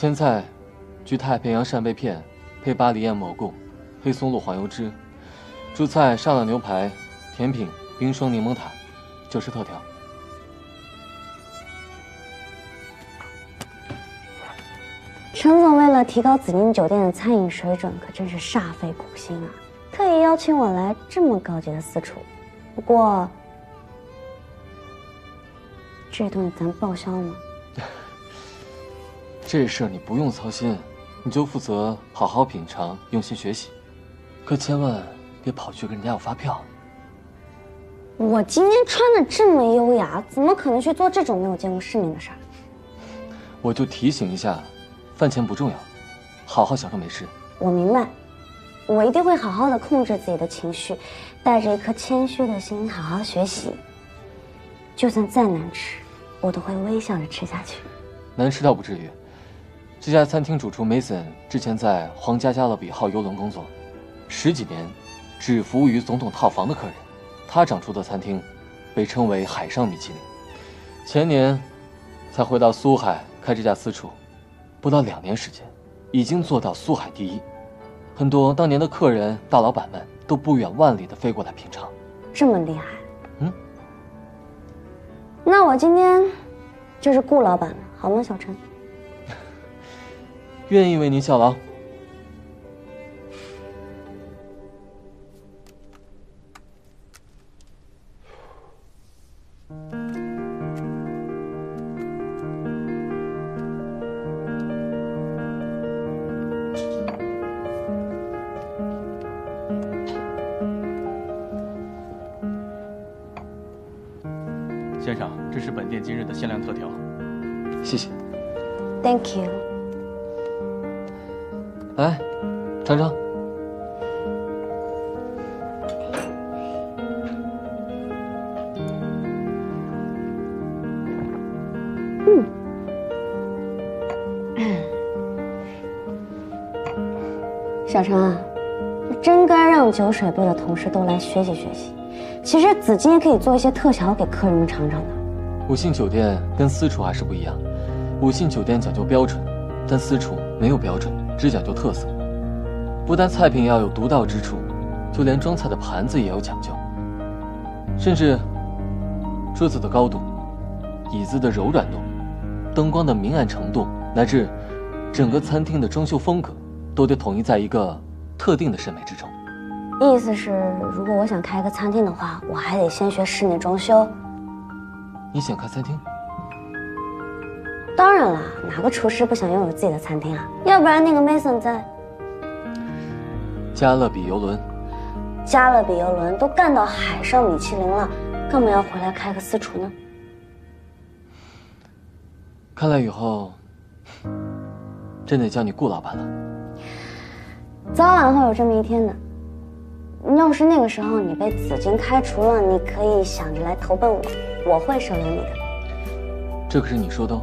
前菜，焗太平洋扇贝片，配巴黎燕蘑菇，黑松露黄油汁；主菜沙朗牛排，甜品冰霜柠檬塔，这是特调。陈总为了提高紫金酒店的餐饮水准，可真是煞费苦心啊！特意邀请我来这么高级的私厨。不过，这顿咱报销吗？这事儿你不用操心，你就负责好好品尝，用心学习，可千万别跑去跟人家要发票。我今天穿的这么优雅，怎么可能去做这种没有见过世面的事儿？我就提醒一下。饭钱不重要，好好享受美食。我明白，我一定会好好的控制自己的情绪，带着一颗谦虚的心好好学习。就算再难吃，我都会微笑着吃下去。难吃倒不至于。这家餐厅主厨 Mason 之前在皇家加勒比号游轮工作，十几年，只服务于总统套房的客人。他掌厨的餐厅，被称为海上米其林。前年，才回到苏海开这家私厨。不到两年时间，已经做到苏海第一，很多当年的客人、大老板们都不远万里的飞过来品尝。这么厉害？嗯。那我今天就是顾老板了，好吗，小陈？愿意为您效劳。先生，这是本店今日的限量特调，谢谢。Thank you。来，尝尝。嗯。小陈啊，真该让酒水部的同事都来学习学习。其实紫金也可以做一些特调给客人们尝尝的。五星酒店跟私厨还是不一样，五星酒店讲究标准，但私厨没有标准，只讲究特色。不但菜品要有独到之处，就连装菜的盘子也要讲究，甚至桌子的高度、椅子的柔软度、灯光的明暗程度，乃至整个餐厅的装修风格，都得统一在一个特定的审美之中。意思是，如果我想开个餐厅的话，我还得先学室内装修。你想开餐厅？当然了，哪个厨师不想拥有自己的餐厅啊？要不然那个 Mason 在加勒比游轮，加勒比游轮都干到海上米其林了，干嘛要回来开个私厨呢？看来以后真得叫你顾老板了。早晚会有这么一天的。要是那个时候你被紫金开除了，你可以想着来投奔我，我会收留你的。这可是你说的哦。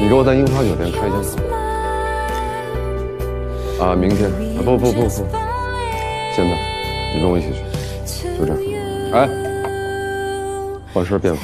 你给我在樱花酒店开间房啊！明天啊，不不不不，现在你跟我一起去，就这样。哎，换身便服。